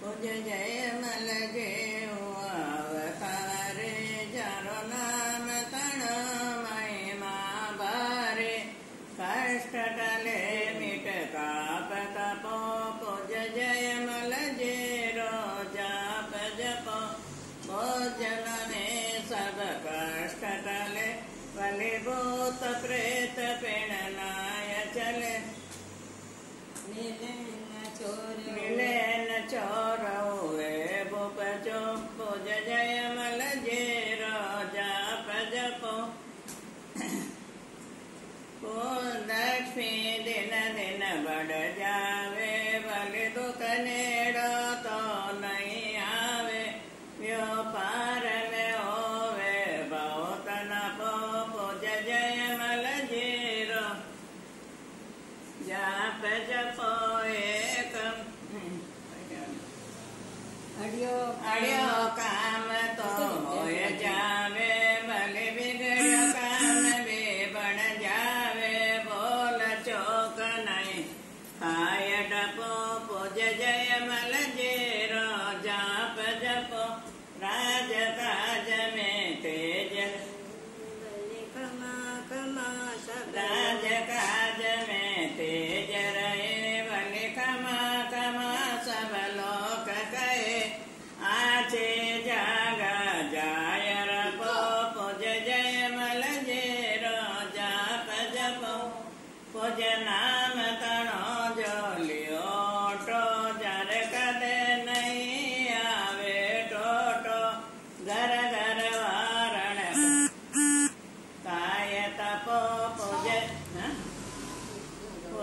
कुंज जय मल के अवतारे चारो नाम तण महिमा बारे कष्ट टले मिट काप तपो कुंज जय मल जे रो जाप जपो भोजन में सब कष्ट टले फलिभूत प्रेत पिणनाय चले मिले न चोर मिले न चोर पप्पो जय मल जे को। दिन दिन बढ़ जावे, बल दुख तो नहीं आवे। व्यापार में होवे, बहुत न जय मल जे रो। जा Adios. Adios.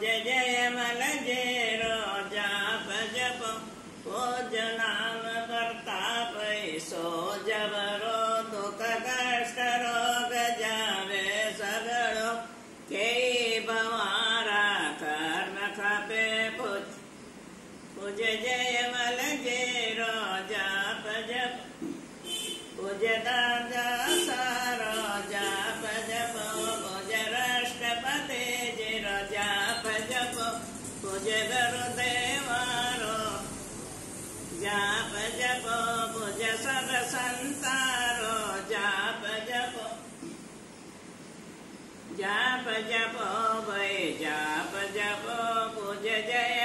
जय जय मल जय रोजा भजप भोज नाम प्रताप सो जबरो दुख कष्ट रोग जावे सगरो के बवारा कर्ण खपे पुज पूज जय मल जय रोजा भजप पूज दादा जगरुदेवारो। जाप जपो भुज सदसन्तारो जाप जपो जाप जपो वै जाप जपो भुज जय